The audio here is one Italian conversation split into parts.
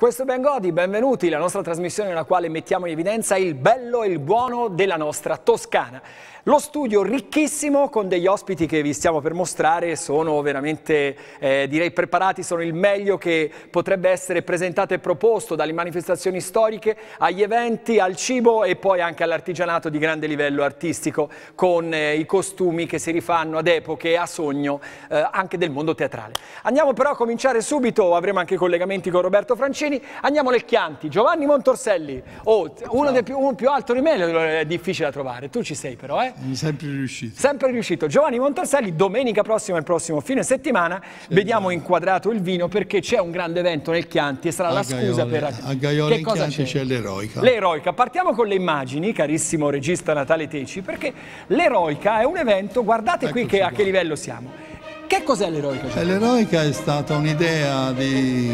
Questo è Ben Godi, benvenuti, la nostra trasmissione nella quale mettiamo in evidenza il bello e il buono della nostra Toscana. Lo studio ricchissimo con degli ospiti che vi stiamo per mostrare, sono veramente eh, direi preparati, sono il meglio che potrebbe essere presentato e proposto dalle manifestazioni storiche agli eventi, al cibo e poi anche all'artigianato di grande livello artistico con eh, i costumi che si rifanno ad epoche, a sogno eh, anche del mondo teatrale. Andiamo però a cominciare subito, avremo anche collegamenti con Roberto Francini, andiamo alle Chianti, Giovanni Montorselli, oh, uno, più, uno più alto di me è difficile da trovare, tu ci sei però eh? Sempre riuscito. Sempre riuscito. Giovanni Montarselli, domenica prossima, il prossimo fine settimana, sì, vediamo no. inquadrato il vino perché c'è un grande evento nel Chianti e sarà a la Gaiole, scusa per... A Gaiola in Chianti c'è l'Eroica. L'Eroica. Partiamo con le immagini, carissimo regista Natale Teci, perché l'Eroica è un evento, guardate Eccoci qui che, a che livello siamo. Che cos'è l'Eroica? L'Eroica è stata un'idea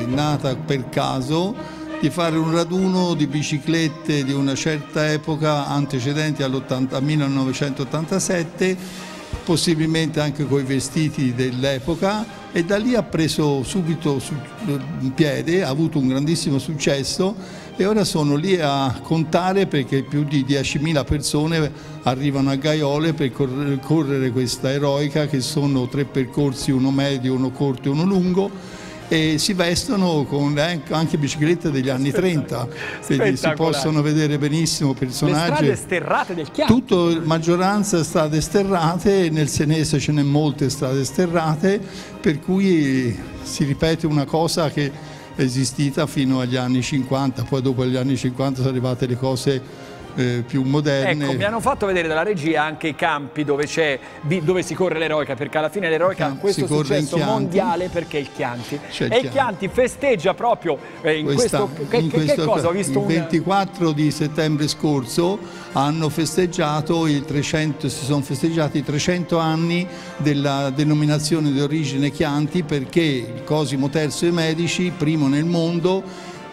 nata per caso di fare un raduno di biciclette di una certa epoca antecedenti al 1987, possibilmente anche con i vestiti dell'epoca e da lì ha preso subito piede, ha avuto un grandissimo successo e ora sono lì a contare perché più di 10.000 persone arrivano a Gaiole per correre questa eroica che sono tre percorsi, uno medio, uno corto e uno lungo e si vestono con anche biciclette degli anni 30, quindi si possono vedere benissimo personaggi. Le strade sterrate del Chianti. Tutto, maggioranza strade sterrate, nel Senese ce n'è molte strade sterrate, per cui si ripete una cosa che esistita fino agli anni 50, poi dopo gli anni 50 sono arrivate le cose eh, più moderne. Ecco, mi hanno fatto vedere dalla regia anche i campi dove, dove si corre l'eroica, perché alla fine l'eroica ha questo successo mondiale perché il Chianti. e il Chianti festeggia proprio eh, in Questa, questo... Che, in che, questo, che cosa? Ho visto il 24 di settembre scorso hanno festeggiato il 300, si sono festeggiati i 300 anni della denominazione di origine Chianti perché il Cosimo III e Medici, primo nel mondo,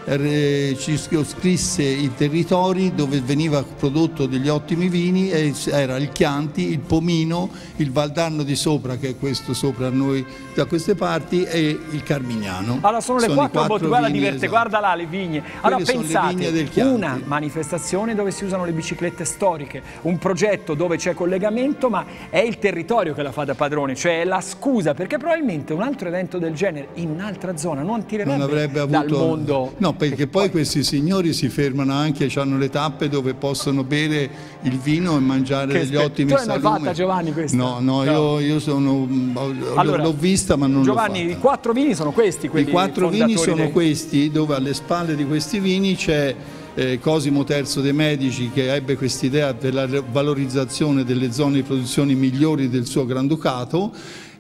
ci scrisse i territori dove veniva prodotto degli ottimi vini e era il Chianti, il Pomino, il Valdarno di Sopra che è questo sopra noi da queste parti e il Carmignano. Allora sono le sono quattro, quattro guarda diverte, esatto. guarda là le vigne. Allora Quelle pensate, una manifestazione dove si usano le biciclette storiche, un progetto dove c'è collegamento ma è il territorio che la fa da padrone, cioè è la scusa perché probabilmente un altro evento del genere in un'altra zona non tirerebbe non avrebbe avuto... dal mondo No, perché poi questi signori si fermano anche, hanno le tappe dove possono bere il vino e mangiare che degli ottimi salumi. Tu l'hai fatta Giovanni questa? No, no, no. Io, io, sono, allora, l'ho vista ma non Giovanni, i quattro vini sono questi? I quattro vini sono dei... questi, dove alle spalle di questi vini c'è eh, Cosimo III dei Medici che ebbe quest'idea della valorizzazione delle zone di produzione migliori del suo Granducato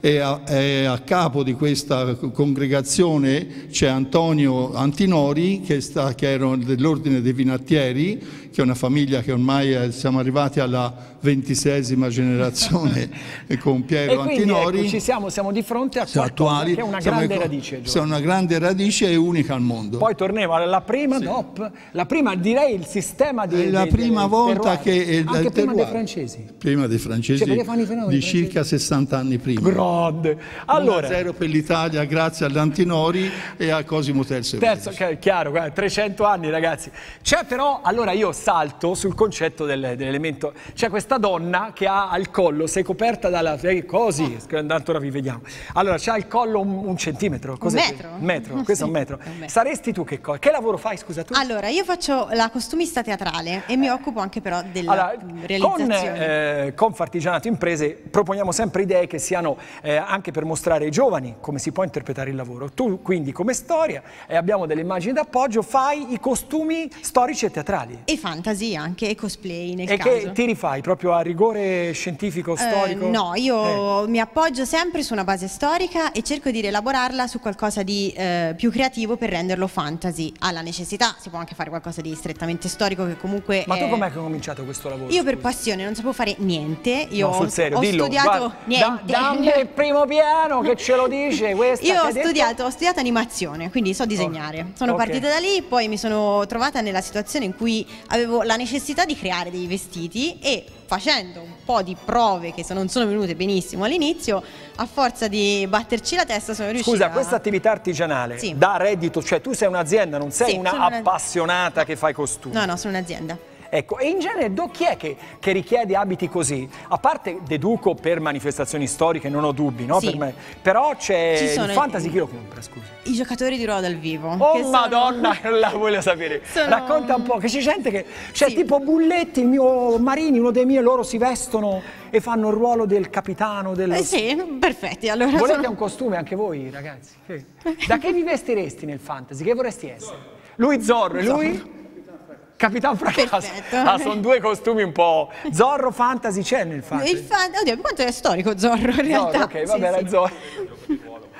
e a, e a capo di questa congregazione c'è Antonio Antinori che, sta, che era dell'ordine dei Vinattieri che è una famiglia che ormai è, siamo arrivati alla ventisesima generazione con Piero quindi, Antinori. Ecco, ci siamo, siamo di fronte a qualcosa attuali, che è una grande radice. È una grande radice e unica al mondo. Poi torniamo alla prima sì. DOP, la prima direi il sistema di... È la di, prima di, volta che... È, Anche prima dei francesi. Prima dei francesi, cioè, di circa 60 anni prima. Grande. Allora, zero per l'Italia grazie all'Antinori e a Cosimo Terzo. Terzo, chiaro, guarda, 300 anni ragazzi. C'è però, allora io salto sul concetto del, dell'elemento. C'è questa donna che ha al collo, sei coperta dalla... così, tanto ora vi vediamo. Allora, c'ha al collo un, un centimetro. Un metro? Un metro, questo sì, è un metro. un metro. Saresti tu che cosa? Che lavoro fai, scusa tu? Allora, io faccio la costumista teatrale e mi occupo anche però della allora, realizzazione. Con, eh, con Fartigianato Imprese proponiamo sempre idee che siano eh, anche per mostrare ai giovani come si può interpretare il lavoro. Tu quindi come storia, e abbiamo delle immagini d'appoggio, fai i costumi storici e teatrali. E fa fantasia anche e cosplay nel e caso. E che ti rifai proprio a rigore scientifico, storico? Eh, no, io eh. mi appoggio sempre su una base storica e cerco di rielaborarla su qualcosa di eh, più creativo per renderlo fantasy. Alla necessità, si può anche fare qualcosa di strettamente storico che comunque... Ma tu com'è che hai cominciato questo lavoro? Io per passione non sapevo fare niente, io no, sul serio, ho dillo, studiato guarda, niente. Da, damme primo piano che ce lo dice questa Io ho studiato, ho studiato animazione, quindi so disegnare. Sono ok. partita da lì, poi mi sono trovata nella situazione in cui avevo la necessità di creare dei vestiti e facendo un po' di prove che non sono venute benissimo all'inizio, a forza di batterci la testa sono riuscita Scusa, questa attività artigianale Sì. dà reddito, cioè tu sei un'azienda, non sei Sì, una sono una- appassionata che fai costumi. No, no, sono un'azienda. Ecco, e in genere do- chi è che, che richiede abiti così? A parte deduco per manifestazioni storiche, non ho dubbi, no? Sì. Per me. Però c'è il fantasy chi lo compra, scusa? I giocatori di ruolo dal vivo. Oh che sono- madonna, la voglio sapere. Sono- Racconta un po', che c'è gente che... Cioè Sì. tipo Bulletti, il mio Marini, uno dei miei, loro si vestono e fanno il ruolo del capitano, del... Eh sì, perfetti. Allora Volete sono- un costume anche voi, ragazzi? Sì. Da che vi vestiresti nel fantasy? Che vorresti essere? Lui Zorro e lui? Capitan Fracasso. Ah, sono due costumi un po'. Zorro fantasy c'è nel fantasy. Il fan... Oddio, quanto è storico Zorro in Zorro, realtà? ok, Sì, va bene, sì. Zorro.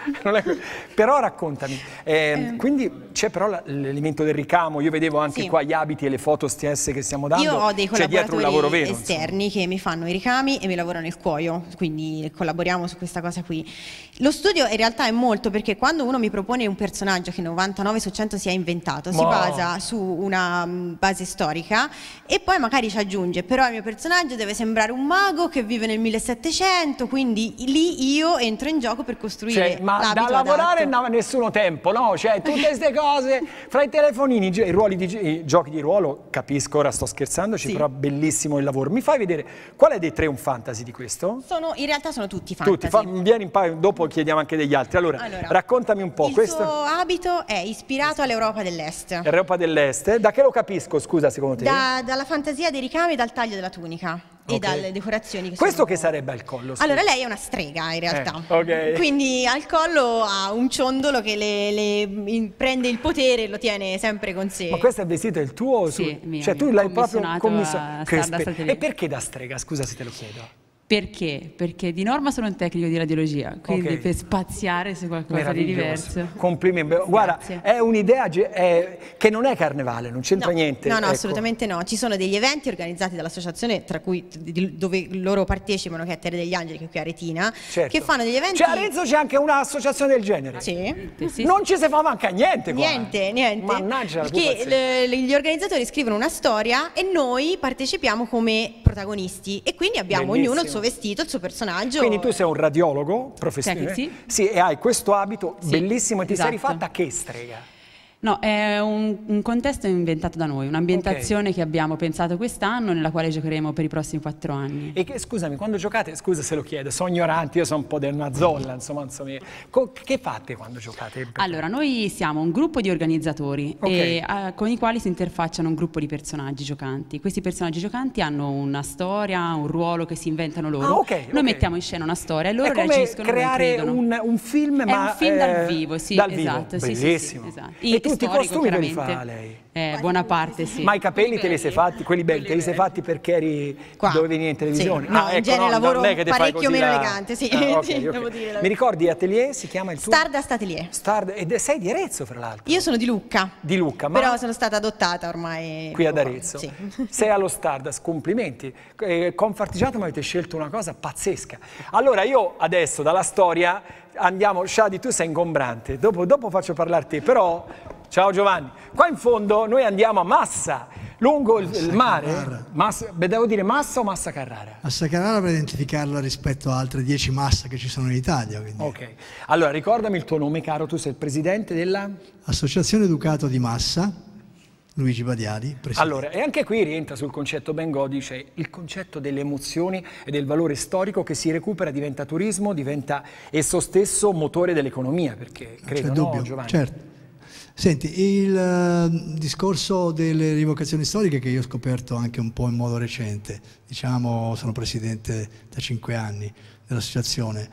È Però raccontami, eh, quindi c'è però l'elemento del ricamo, io vedevo anche Sì. qua gli abiti e le foto stesse che stiamo dando, Io ho dei collaboratori lavoro vero. insomma. esterni che mi fanno i ricami e mi lavorano il cuoio, quindi collaboriamo su questa cosa qui. Lo studio in realtà è molto perché quando uno mi propone un personaggio che 99 su 100 si è inventato, si Ma- basa su una mm, base storica e poi magari ci aggiunge, però il mio personaggio deve sembrare un mago che vive nel 1700, quindi lì io entro in gioco per costruire Cioè, ma da lavorare non aveva nessuno tempo, no? Cioè, tutte queste cose, fra i telefonini, i ruoli di, i giochi di ruolo, capisco, ora sto scherzandoci, Sì. però bellissimo il lavoro. Mi fai vedere, qual è dei tre un fantasy di questo? Sono, in realtà sono tutti fantasy. Tutti, fa- vieni in pa- dopo chiediamo anche degli altri. Allora, Allora, raccontami un po', Il questo suo abito è ispirato all'Europa dell'Est. Europa dell'Est, eh? da che lo capisco, scusa, secondo te? Da- dalla fantasia dei ricami e dal taglio della tunica e Ok. dalle decorazioni che Questo sono- che sarebbe al collo? scusa? Allora lei è una strega in realtà. Eh, ok. Quindi al collo ha un ciondolo che le, le- in- prende il potere e lo tiene sempre con sé. Ma questo è il vestito il tuo? o Sì, su- mio, cioè tu mio, l'hai proprio commissionato a spe-. E perché da strega? Scusa se te lo chiedo. Perché? Perché di norma sono un tecnico di radiologia, quindi Ok. per spaziare su qualcosa di diverso. Complimenti. Guarda, Grazie. è un'idea ge- è- che non è carnevale, non c'entra No, niente. No, no, ecco. assolutamente no. Ci sono degli eventi organizzati dall'associazione, tra cui di- dove loro partecipano, che è Terre degli Angeli, che è qui a Retina, Certo. che fanno degli eventi. Cioè, a Arezzo c'è anche un'associazione del genere. Sì. Sì, Non ci si fa manca niente qua. Niente, niente. Mannaggia la Perché le- gli organizzatori scrivono una storia e noi partecipiamo come protagonisti e quindi abbiamo Bellissimo. ognuno il suo vestito, il suo personaggio. Quindi tu sei un radiologo professionista. Sì, Sì, e hai questo abito Sì, bellissimo e ti sei esatto. rifatta che strega? No, è un, un contesto inventato da noi, un'ambientazione che abbiamo pensato quest'anno nella quale giocheremo per i prossimi quattro anni. E che, scusami, quando giocate, scusa se lo chiedo, sono ignorante, io sono un po' del una zolla, insomma, insomma. Che fate quando giocate? Allora, noi siamo un gruppo di organizzatori Ok. e, eh, con i quali si interfacciano un gruppo di personaggi giocanti. Questi personaggi giocanti hanno una storia, un ruolo che si inventano loro. Ah, ok, Noi mettiamo in scena una storia e loro è reagiscono creare un, un film, È ma un film dal eh, vivo, sì, dal vivo. esatto, sì, sì, sì, bellissimo. esatto. E tutti i costumi te li fa lei? Eh, buona parte, sì. Ma i capelli te li sei fatti, quelli belli, te li sei fatti perché eri Qua. dove venivi in televisione? Sì. No, in genere lavoro non è che te fai parecchio meno la- elegante, sì. Ah, ok, Sì, ok. devo dire la- Mi ricordi Atelier si chiama il tuo? Stardust Atelier. Stard ed sei di Arezzo fra l'altro. Io sono di Lucca. Di Lucca, ma Però sono stata adottata ormai. qui ad Arezzo. Sì. Sei allo Stardust, complimenti. Eh, Confartigiato mi avete scelto una cosa pazzesca. Allora io adesso dalla storia andiamo, Shadi tu sei ingombrante, dopo, dopo faccio parlare te, però ciao Giovanni, qua in fondo noi andiamo a Massa, lungo il, il mare. Massa, beh, devo dire Massa o Massa Carrara? Massa Carrara per identificarla rispetto a altre 10 massa che ci sono in Italia. quindi. Ok, allora ricordami il tuo nome caro, tu sei il presidente della... Associazione Ducato di Massa, Luigi Badiali, presidente. Allora, e anche qui rientra sul concetto Bengodi, cioè il concetto delle emozioni e del valore storico che si recupera, diventa turismo, diventa esso stesso motore dell'economia, perché credo no, Giovanni? certo. Senti, il eh, discorso delle rivocazioni storiche che io ho scoperto anche un po' in modo recente, diciamo sono presidente da cinque anni dell'associazione,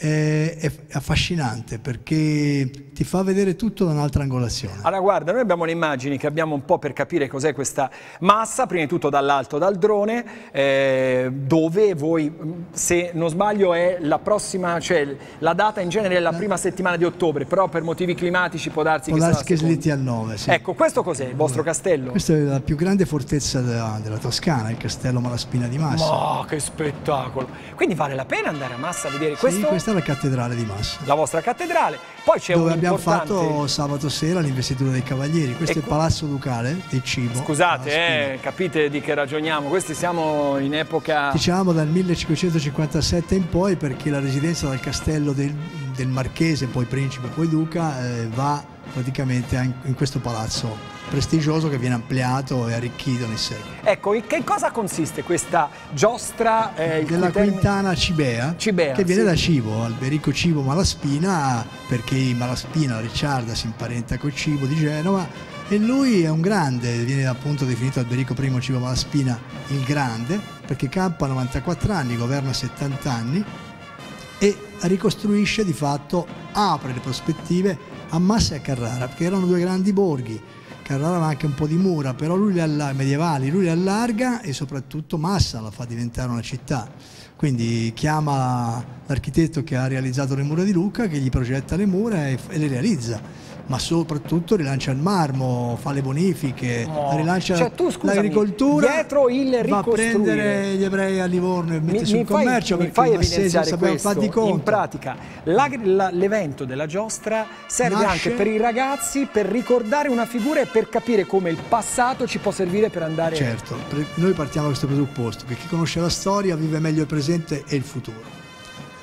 è, è affascinante perché ti fa vedere tutto da un'altra angolazione. Allora guarda, noi abbiamo le immagini che abbiamo un po' per capire cos'è questa massa, prima di tutto dall'alto, dal drone, eh, dove voi, se non sbaglio, è la prossima, cioè la data in genere è la prima settimana di ottobre, però per motivi climatici può darsi Può che darsi la che slitti al 9, sì. Ecco, questo cos'è? Il vostro castello? Questa è la più grande fortezza della, della Toscana, il castello Malaspina di Massa. Ma che spettacolo! Quindi vale la pena andare andare a Massa a vedere questo? Sì, questa è la cattedrale di Massa. La vostra cattedrale. Poi c'è Dove un abbiamo importante... fatto sabato sera l'investitura dei cavalieri. Questo E è il Palazzo Ducale del Cibo. Scusate, eh, capite di che ragioniamo? Questi siamo in epoca... Diciamo dal 1557 in poi perché la residenza del castello del, del Marchese, poi Principe, poi Duca, eh, va praticamente in, questo palazzo prestigioso che viene ampliato e arricchito nei secoli. Ecco, in che cosa consiste questa giostra? eh, Della Quintana Cibea, Cibea, che viene sì. da Cibo, Alberico Cibo Malaspina, perché Malaspina, la Ricciarda, si imparenta col Cibo di Genova e lui è un grande, viene appunto definito Alberico I Cibo Malaspina il Grande, perché campa a 94 anni, governa 70 anni e ricostruisce di fatto, apre le prospettive a Massa e a Carrara, perché erano due grandi borghi. Carrara aveva anche un po' di mura, però lui le allarga, medievali, lui le allarga e soprattutto Massa la fa diventare una città. Quindi chiama l'architetto che ha realizzato le mura di Lucca, che gli progetta le mura e, e le realizza. Ma soprattutto rilancia il marmo, fa le bonifiche, Oh. rilancia Cioè, tu, scusami, l'agricoltura, dietro il va a ricostruire. prendere gli ebrei a Livorno e Mi, mette sul mi fai, commercio mi perché fai il Massese evidenziare questo, di conto. in pratica l'evento della giostra serve Nasce- anche per i ragazzi per ricordare una figura e per capire come il passato ci può servire per andare Certo, noi partiamo da questo presupposto, che chi conosce la storia vive meglio il presente e il futuro.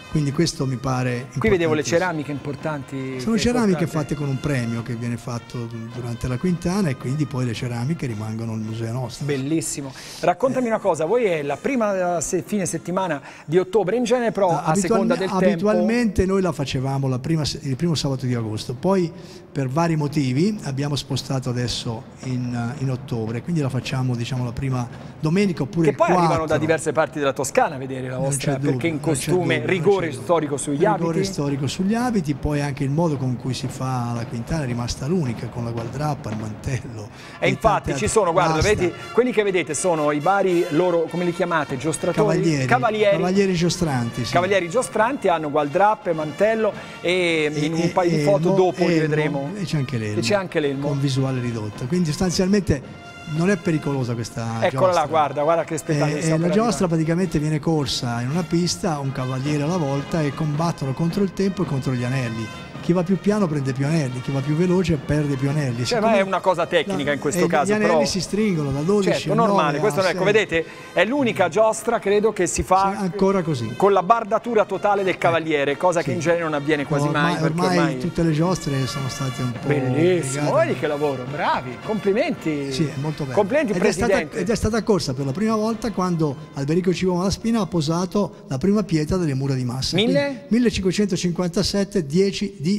Quindi questo mi pare... qui vedevo le ceramiche importanti Sono che ceramiche portate. fatte con un premio che viene fatto durante la quintana e quindi poi le ceramiche rimangono al museo nostro. Bellissimo. Raccontami una cosa, voi è la prima se- fine settimana di ottobre, in genere però a Abitualme- seconda del tempo... abitualmente noi la facevamo la prima il primo sabato di agosto, poi per vari motivi abbiamo spostato adesso in, in ottobre, quindi la facciamo diciamo la prima domenica oppure Che poi arrivano da 4. diverse parti della Toscana a vedere la vostra, perché in costume, non rigore dubbio. storico sugli rigore abiti. storico sugli abiti, poi anche il modo con cui si fa la quintana è rimasta l'unica, con la gualdrappa, il mantello. E infatti tante ci sono, guarda, vedi, quelli che vedete sono i vari loro, come li chiamate, giostratori? Cavalieri, Cavalieri. cavalieri giostranti. sì. Cavalieri giostranti hanno gualdrappe, mantello e, in un E- paio di e- foto dopo li vedremo. E c'è anche l'elmo. E c'è anche l'elmo. Con visuale ridotto. Quindi sostanzialmente non è pericolosa questa Eccola giostra. là, guarda, guarda che spettacolo. Eh, eh, la giostra arrivare. praticamente viene corsa in una pista, un cavaliere alla volta e combattono contro il tempo e contro gli anelli. Chi va più piano prende più anelli, chi va più veloce perde più anelli. Cioè, ma è una cosa tecnica la- in questo caso, Gli anelli però- si stringono da 12 Certo, a 9 normale, questo non- ecco, 6. vedete, è l'unica giostra credo che si fa Sì, ancora così. con la bardatura totale del cavaliere, cosa che Sì. in genere non avviene quasi ormai, mai. ormai ormai tutte le giostre sono state un po' Bellissimo, vedi che lavoro, bravi, complimenti. Sì, è molto bello. Complimenti ed, è stata, Presidente. ed è stata corsa per la prima volta quando Alberico Cibo Malaspina ha posato la prima pietra delle mura di Massa. Mille? Quindi 1557, 10 di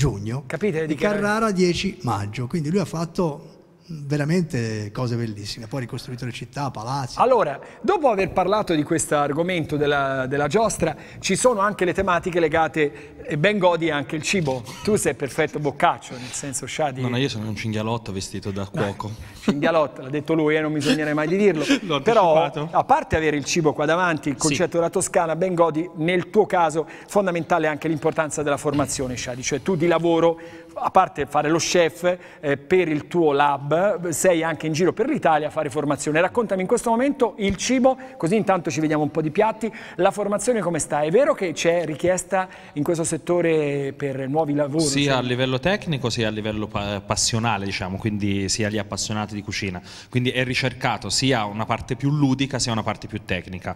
giugno. Capite di Carrara 10 maggio. Quindi lui ha fatto veramente cose bellissime. Poi ha ricostruito le città, palazzi. Allora, dopo aver parlato di questo argomento della, della giostra, ci sono anche le tematiche legate, e ben godi anche il cibo. Tu sei perfetto boccaccio, nel senso Shadi. No, no, io sono un cinghialotto vestito da cuoco. Cinghialotto, l'ha detto lui, eh, non bisognerebbe mai di dirlo. L'ho Però, anticipato. a parte avere il cibo qua davanti, il concetto della Toscana, ben godi, nel tuo caso, fondamentale è anche l'importanza della formazione, Shadi. Cioè tu di lavoro, a parte fare lo chef eh, per il tuo lab, sei anche in giro per l'Italia a fare formazione. Raccontami in questo momento il cibo, così intanto ci vediamo un po' di piatti. La formazione come sta? È vero che c'è richiesta in questo settore per nuovi lavori? Sia Cioè, a livello tecnico sia a livello pa- passionale, diciamo, quindi sia gli appassionati di cucina. Quindi è ricercato sia una parte più ludica sia una parte più tecnica.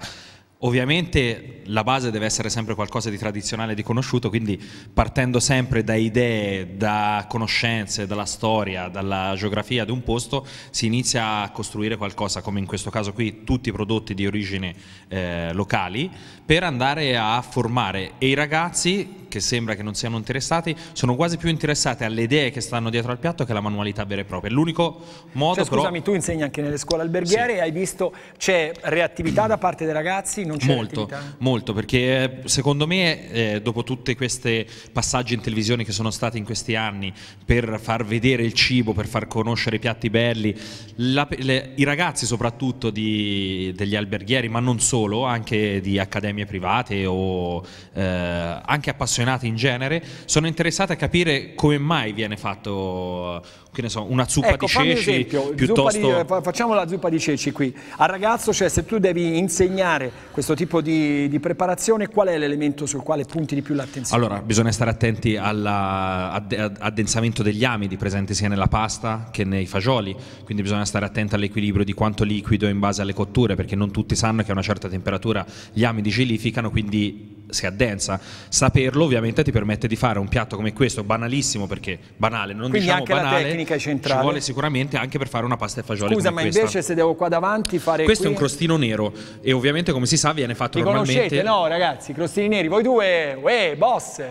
Ovviamente la base deve essere sempre qualcosa di tradizionale e di conosciuto, quindi partendo sempre da idee, da conoscenze, dalla storia, dalla geografia di un posto, si inizia a costruire qualcosa, come in questo caso qui, tutti prodotti di origine eh, locali, per andare a formare. E i ragazzi che sembra che non siano interessati, sono quasi più interessati alle idee che stanno dietro al piatto che alla manualità vera e propria. L'unico modo Cioè, però- scusami, tu insegni anche nelle scuole alberghiere e hai visto c'è reattività da parte dei ragazzi? Non c'è Molto, reattività? molto, perché eh, secondo me eh, dopo tutti questi passaggi in televisione che sono stati in questi anni per far vedere il cibo, per far conoscere i piatti belli, la- le- i ragazzi soprattutto di- degli alberghieri, ma non solo, anche di accademie private o eh, anche appassionati appassionati in genere, sono interessati a capire come mai viene fatto che ne so, una zuppa ecco, di ceci esempio, piuttosto... Di, eh, facciamo la zuppa di ceci qui. Al ragazzo, cioè se tu devi insegnare questo tipo di, di preparazione, qual è l'elemento sul quale punti di più l'attenzione? Allora, bisogna stare attenti all'addensamento degli amidi presenti sia nella pasta che nei fagioli, quindi bisogna stare attenti all'equilibrio di quanto liquido in base alle cotture, perché non tutti sanno che a una certa temperatura gli amidi gelificano, quindi si addensa. Saperlo ovviamente ti permette di fare un piatto come questo, banalissimo perché banale, non Quindi diciamo anche banale, la tecnica è centrale. ci vuole sicuramente anche per fare una pasta e fagioli Scusa, ma questa. invece se devo qua davanti fare Questo qui... è un crostino nero e ovviamente come si sa viene fatto Li normalmente... No ragazzi, crostini neri, voi due, uè, boss,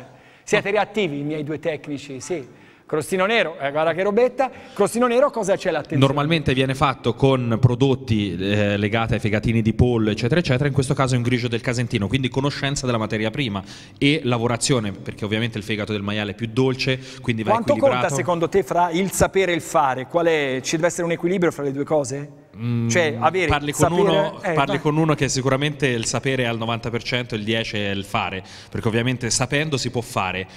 siete reattivi i miei due tecnici, sì. Crostino nero, eh, guarda che robetta. Crostino nero cosa c'è l'attenzione? Normalmente viene fatto con prodotti eh, legati ai fegatini di pollo, eccetera, eccetera. In questo caso è un grigio del casentino, quindi conoscenza della materia prima e lavorazione, perché ovviamente il fegato del maiale è più dolce, quindi va Quanto equilibrato. conta secondo te fra il sapere e il fare? Qual è? Ci deve essere un equilibrio fra le due cose? Mm, cioè, avere parli, con sapere- uno, eh, parli con uno che sicuramente il sapere è al 90% e il 10% è il fare, perché ovviamente sapendo si può fare.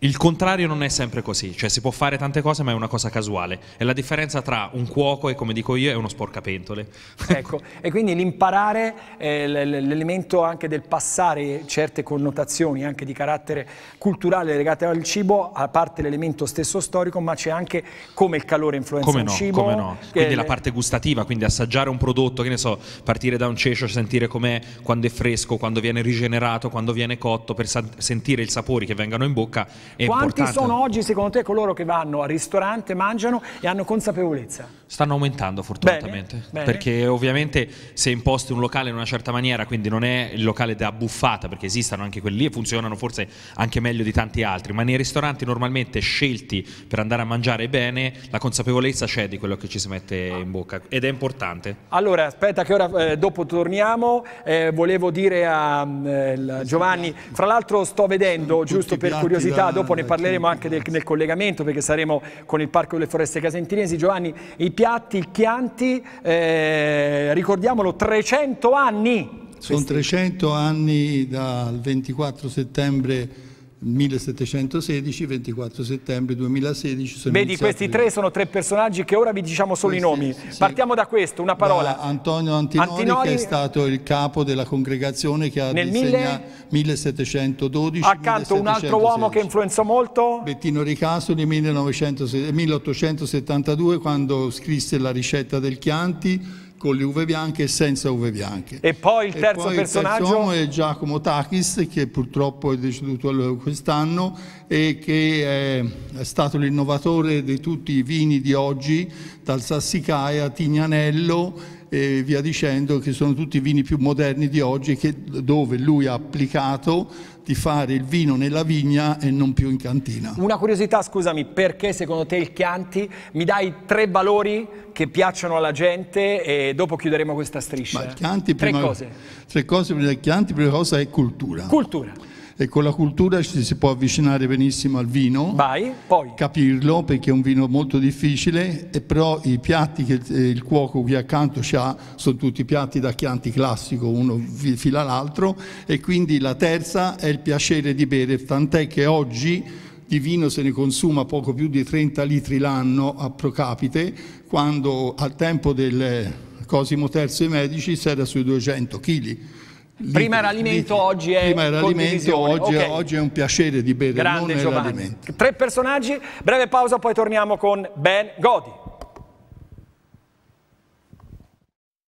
Il contrario non è sempre così, cioè si può fare tante cose ma è una cosa casuale. È la differenza tra un cuoco e come dico io è uno sporcapentole. Ecco, e quindi l'imparare l- l'elemento anche del passare certe connotazioni anche di carattere culturale legate al cibo, a parte l'elemento stesso storico, ma c'è anche come il calore influenza Come no, cibo. come no. che- Quindi la parte gustativa, quindi assaggiare un prodotto, che ne so, partire da un cecio, sentire com'è quando è fresco, quando viene rigenerato, quando viene cotto, per sentire i sapori che vengono in bocca è Quanti importante. sono oggi secondo te coloro che vanno al ristorante, mangiano e hanno consapevolezza? Stanno aumentando fortunatamente, Bene, bene. perché ovviamente se imposti un locale in una certa maniera, quindi non è il locale da buffata, perché esistono anche quelli e funzionano forse anche meglio di tanti altri, ma nei ristoranti normalmente scelti per andare a mangiare bene, la consapevolezza c'è di quello che ci si mette in bocca ed è importante. Allora, aspetta che ora eh, dopo torniamo, Eh, volevo dire a mm, eh, Giovanni, fra l'altro sto vedendo, giusto per curiosità, dopo ne parleremo anche del, del collegamento perché saremo con il Parco delle Foreste Casentinesi. Giovanni, i piatti, il Chianti, eh, ricordiamolo, 300 anni! Sono 300 anni dal 24 settembre 1716, 24 settembre 2016. sono Vedi, questi tre sono tre personaggi che ora vi diciamo solo i Questi, nomi. sì. Partiamo da questo, una parola. Antonio Antinori, Antinori- che è stato il capo della congregazione che ha Nel disegnato 1712. Accanto un altro uomo che 1716. influenzò molto? Bettino Ricasoli 1900 1872 quando scrisse la ricetta del Chianti con le uve bianche e senza uve bianche. E poi il terzo poi personaggio? Il terzo è Giacomo Takis che purtroppo è deceduto quest'anno e che è, è stato l'innovatore di tutti i vini di oggi, dal Sassicaia a Tignanello e via dicendo, che sono tutti i vini più moderni di oggi che- dove lui ha applicato di fare il vino nella vigna e non più in cantina. Una curiosità, scusami, perché secondo te il Chianti mi dai tre valori che piacciono alla gente e dopo chiuderemo questa striscia? Ma il Chianti, tre prima, cose. Tre cose prima del Chianti, prima cosa è cultura. Cultura. E con la cultura ci si può avvicinare benissimo al vino. Vai, poi. capirlo perché è un vino molto difficile, e però i piatti che eh, il cuoco qui accanto ha sono tutti piatti da Chianti classico, uno fi- fila l'altro, e quindi la terza è il piacere di bere, tant'è che oggi di vino se ne consuma poco più di 30 litri l'anno a pro capite, quando al tempo del Cosimo III e Medici si era sui 200 kg. Prima era alimento, oggi è Prima era alimento, oggi, Ok. oggi è un piacere di bere, non Grande è Giovanni. l'alimento. Tre personaggi, breve pausa, poi torniamo con Ben Godi.